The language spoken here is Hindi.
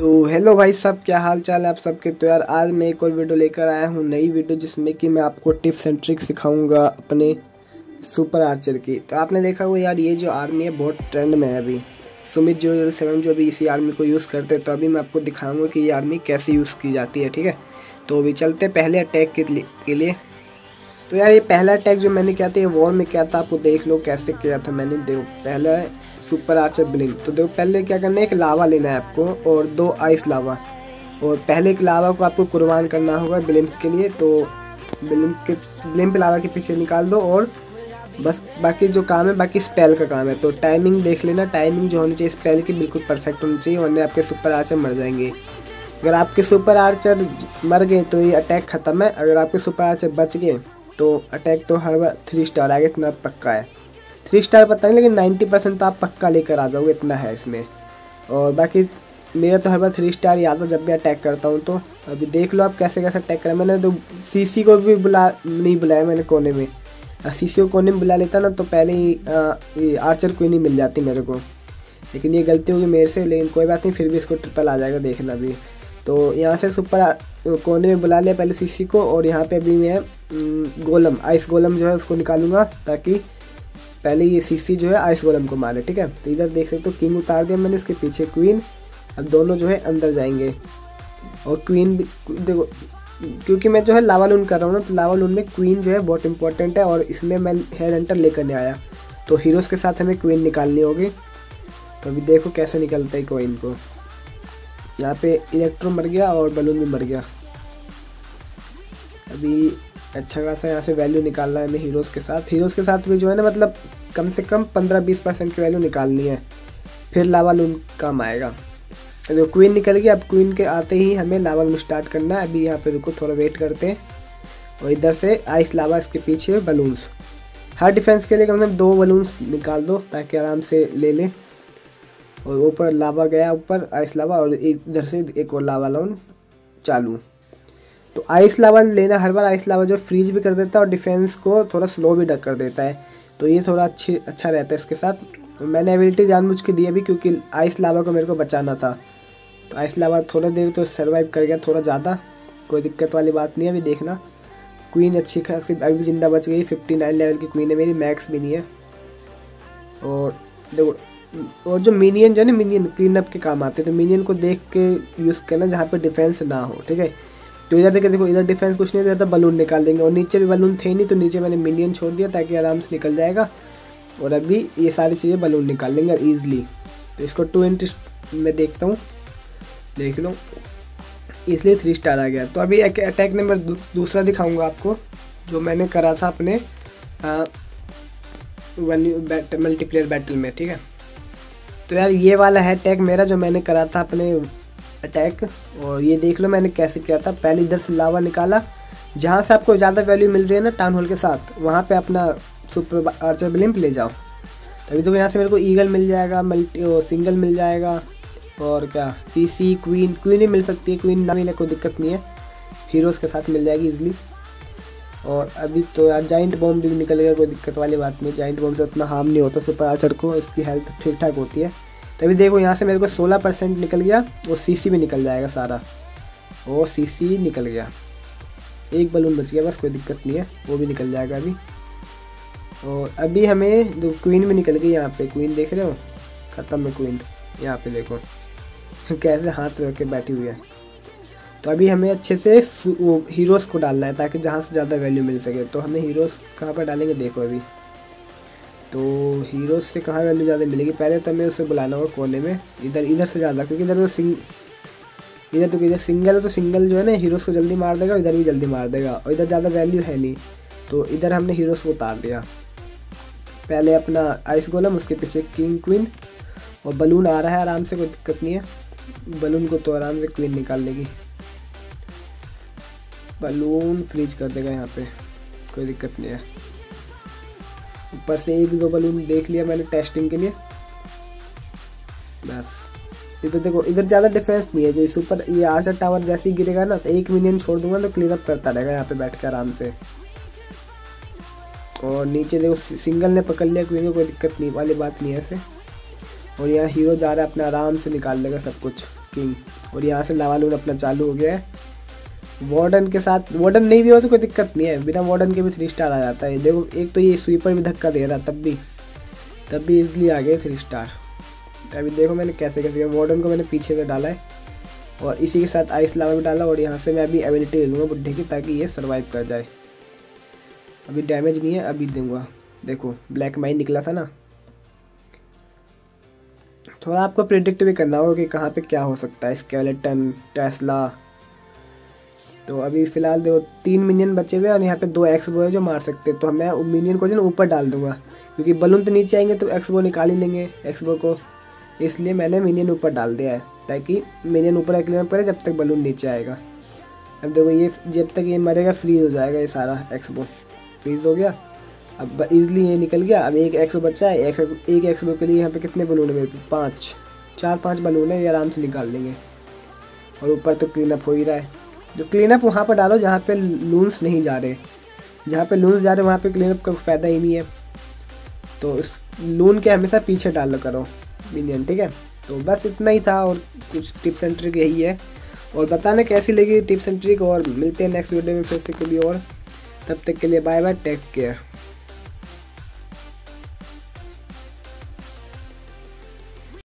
तो हेलो भाई सब क्या हाल चाल है आप सबके? तो यार, आज मैं एक और वीडियो लेकर आया हूँ, नई वीडियो, जिसमें कि मैं आपको टिप्स एंड ट्रिक्स सिखाऊँगा अपने सुपर आर्चर की। तो आपने देखा हुआ यार, ये जो आर्मी है, बहुत ट्रेंड में है अभी। सुमित जो ज़ीरो सेवन जो अभी इसी आर्मी को यूज़ करते हैं तो अभी मैं आपको दिखाऊँगा कि ये आर्मी कैसे यूज़ की जाती है, ठीक है? तो अभी चलते पहले अटैक के लिए। तो यार ये पहला अटैक जो मैंने किया था, ये वॉर में किया था, आपको देख लो कैसे किया था मैंने। देखो, पहला सुपर आर्चर ब्लिंक तो देखो, पहले क्या करना है, एक लावा लेना है आपको, और दो आइस लावा और पहले एक लावा को आपको कुर्बान करना होगा ब्लिम्प के लिए तो ब्लिम्प के ब्लिम्प लावा के पीछे निकाल दो, और बस बाकी जो काम है, बाकी स्पेल का काम है। तो टाइमिंग देख लेना टाइमिंग जो होनी चाहिए स्पेल की बिल्कुल परफेक्ट होनी चाहिए, वरना आपके सुपर आर्चर मर जाएँगे। अगर आपके सुपर आर्चर मर गए तो ये अटैक ख़त्म है। अगर आपके सुपर आर्चर बच गए तो अटैक तो हर बार थ्री स्टार आएगा इतना पक्का है। थ्री स्टार पता नहीं, लेकिन नाइन्टी परसेंट तो आप पक्का लेकर आ जाओगे, इतना है इसमें। और बाकी मेरा तो हर बार थ्री स्टार ही आता जब भी अटैक करता हूँ तो। अभी देख लो आप कैसे कैसे अटैक करा। मैंने तो सीसी को भी बुला, नहीं बुलाया मैंने कोने में। सीसी को कोने में बुला लेता ना तो पहले ही आर्चर कोई नहीं मिल जाती मेरे को। लेकिन ये गलती होगी मेरे से, लेकिन कोई बात नहीं, फिर भी इसको ट्रिपल आ जाएगा देखना भी। तो यहाँ से सुपर कोने में बुला लिया पहले सीसी को और यहाँ पे अभी मैं गोलम आइस गोलम जो है उसको निकालूँगा ताकि पहले ये सीसी जो है आइस गोलम को मारे, ठीक है? तो इधर देख सकते हो किंग उतार दिया मैंने, इसके पीछे क्वीन अब दोनों जो है अंदर जाएँगे। और क्वीन भी, देखो, क्योंकि मैं जो है लावा लून कर रहा हूँ ना तो लावा लून में क्वीन जो है बहुत इंपॉर्टेंट है और इसमें मैं हेड हंटर लेकर नहीं आया। तो हीरोज़ के साथ हमें क्वीन निकालनी होगी। तो अभी देखो कैसे निकलता है क्वीन को। यहाँ पे इलेक्ट्रो मर गया और बलून भी मर गया। अभी अच्छा खासा यहाँ से वैल्यू निकालना है हमें हीरोज़ के साथ। हीरोज़ के साथ भी जो है ना मतलब कम से कम पंद्रह बीस परसेंट की वैल्यू निकालनी है। फिर लावा लून काम आएगा। तो क्वीन निकल गई अब क्वीन के आते ही हमें लावा लून स्टार्ट करना है। अभी यहाँ पे रुको, थोड़ा वेट करते हैं। और इधर से आइस लावा इसके पीछे बलून्स हर डिफेंस के लिए कम से कम दो बलून्स निकाल दो ताकि आराम से ले लें। और ऊपर लावा गया ऊपर आइस लावा और इधर से एक और लावा लाउन चालू। तो आइस लावा लेना, हर बार आइस लावा जो फ्रीज भी कर देता है और डिफेंस को थोड़ा स्लो भी डक कर देता है। तो ये थोड़ा अच्छी अच्छा रहता है इसके साथ। तो मैंने एबिलिटी जानबूझ के दी अभी क्योंकि आइस लावा को मेरे को बचाना था। तो आइस लावा थोड़ा देर तो सर्वाइव कर गया थोड़ा ज़्यादा, कोई दिक्कत वाली बात नहीं है अभी देखना। क्वीन अच्छी खासी, अभी भी ज़िंदा बच गई फिफ्टी नाइन लेवल की क्वीन है मेरी मैक्स भी नहीं है। और देखो और जो मिनियन जो है ना मिनियन क्लीन अप के काम आते हैं तो मिनियन को देख के यूज़ करना जहाँ पे डिफेंस ना हो, ठीक है? तो इधर देखिए देखो, इधर डिफेंस कुछ नहीं तो बलून निकाल देंगे और नीचे भी बलून थे नहीं तो नीचे मैंने मिनियन छोड़ दिया ताकि आराम से निकल जाएगा, और अभी ये सारी चीज़ें बलून निकाल लेंगे ईजिली तो इसको टू इंट में देखता हूँ, देख लो। इसलिए थ्री स्टार आ गया। तो अभी अटैक नंबर दूसरा दिखाऊँगा आपको, जो मैंने करा था अपने वन मल्टीप्लेयर बैटल में, ठीक है? तो यार ये वाला है अटैक मेरा जो मैंने करा था अपने अटैक और ये देख लो मैंने कैसे किया था। पहले इधर से लावा निकाला, जहाँ से आपको ज़्यादा वैल्यू मिल रही है ना टाउन हॉल के साथ, वहाँ पे अपना सुपर आर्चर ब्लिम्प ले जाओ। तभी तो यहाँ से मेरे को ईगल मिल जाएगा मल्टी सिंगल मिल जाएगा, और क्या सी सी क्वीन क्वीन ही मिल सकती है क्वीन ना मिले कोई दिक्कत नहीं है। हीरोज़ के साथ मिल जाएगी इजली और अभी तो यार जाइंट बॉम्ब भी निकल गया, कोई दिक्कत वाली बात नहीं। जाइंट बॉम्ब से उतना हार्म नहीं होता सुपर आर्चर को इसकी हेल्थ ठीक ठाक होती है। तो अभी देखो, यहाँ से मेरे को 16 परसेंट निकल गया, और सीसी भी निकल जाएगा सारा। और सीसी निकल गया। एक बलून बच गया, बस कोई दिक्कत नहीं है, वो भी निकल जाएगा अभी। और अभी हमें जो क्वीन भी निकल गई यहाँ पे। क्वीन देख रहे हो? ख़त्म है क्वीन यहाँ पे देखो। कैसे हाथ रख के बैठी हुई है। तो अभी हमें अच्छे से हीरोज़ को डालना है ताकि जहाँ से ज़्यादा वैल्यू मिल सके। तो हमें हीरोज़ कहाँ पर डालेंगे देखो अभी। तो हीरोज़ से कहाँ वैल्यू ज़्यादा मिलेगी? पहले तो हमें उसे बुलाना होगा कोने में, इधर इधर से ज़्यादा, क्योंकि इधर तो सिंग इधर तो इधर सिंगल है तो सिंगल जो है ना हीरोज़ को जल्दी मार देगा इधर भी जल्दी मार देगा, और इधर ज़्यादा वैल्यू है नहीं। तो इधर हमने हीरोज़ को उतार दिया। पहले अपना आइस गोलम उसके पीछे किंग क्वीन और बलून आ रहा है, आराम से कोई दिक्कत नहीं है। बलून को तो आराम से क्वीन निकाल लेगी बलून फ्रीज कर देगा यहाँ पे। कोई दिक्कत नहीं है। ऊपर से एक दो बलून देख लिया मैंने टेस्टिंग के लिए। बस। इधर देखो, इधर ज़्यादा डिफेंस नहीं है, जो इस ऊपर ये आर्चर टावर जैसे ही गिरेगा ना तो एक मिनियन छोड़ दूँगा तो क्लियर अप करता रहेगा यहाँ पे बैठ कर आराम से। और नीचे देखो सिंगल ने पकड़ लिया क्योंकि कोई दिक्कत नहीं, वाली बात नहीं है ऐसे। और यहाँ हीरो जा रहा है, अपने आराम से निकाल लेगा सब कुछ किंग और यहाँ से लावा लून अपना चालू हो गया है। वार्डन के साथ वार्डन नहीं भी हो तो कोई दिक्कत नहीं है। बिना वार्डन के भी थ्री स्टार आ जाता है। देखो, एक तो ये स्वीपर भी धक्का दे रहा तब भी। तब भी इजली आ गए थ्री स्टार अभी देखो मैंने कैसे कैसे वार्डन को मैंने पीछे से डाला है और इसी के साथ आइस लावा भी डाला और यहाँ से मैं अभी एबिलिटी ले लूँगा बुढ़े की ताकि ये सर्वाइव कर जाए। अभी डैमेज नहीं है, अभी दूँगा। देखो ब्लैक माइन निकला था ना। थोड़ा आपको प्रिडिक्ट भी करना होगा कि कहाँ पे क्या हो सकता है। स्केलेटन टेस्ला तो अभी फ़िलहाल देखो, तीन मिनियन बचे हुए और यहाँ पे दो एक्सबो है जो मार सकते हैं। तो मैं मिनियन को जो ना ऊपर डाल दूँगा, क्योंकि बलून तो नीचे आएँगे तो एक्सबो निकाल ही लेंगे एक्सबो को। इसलिए मैंने मिनियन ऊपर डाल दिया है, ताकि मिनियन ऊपर अकेले पड़े जब तक बलून नीचे आएगा। अब देखो ये, जब तक ये मरेगा फ्रीज हो जाएगा ये सारा एक्सबो फ्रीज हो गया। अब इजली ये निकल गया। अब एक एक्सबो बचा है, एक एक एक्सबो के लिए यहाँ पे कितने बलून है? मेरे पे पाँच। चार, पाँच बलून है, ये आराम से निकाल लेंगे। और ऊपर तो क्लीन अप हो ही रहा है। जो क्लीन अप वहाँ पर डालो, जहाँ पे लून्स नहीं जा रहे। जहाँ पे लून्स जा रहे, वहाँ पे क्लीन अप का फ़ायदा ही नहीं है। तो इस लून के हमेशा पीछे डालो करो मिनियन ठीक है? तो बस इतना ही था और कुछ टिप्स एंड ट्रिक यही है। और बताना कैसी लगी टिप्स एंड ट्रिक और मिलते हैं नेक्स्ट वीडियो में फिर से कभी और। तब तक के लिए बाय बाय टेक केयर